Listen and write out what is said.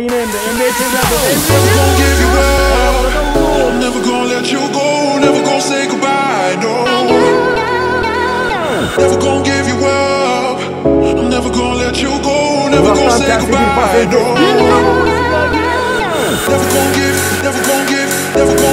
ఈయన of the Never gonna give you up. I'm never gonna let you go. Never gonna say goodbye. No. Never gonna give you up. I'm never gonna let you go. Never gonna say goodbye. No. Never gonna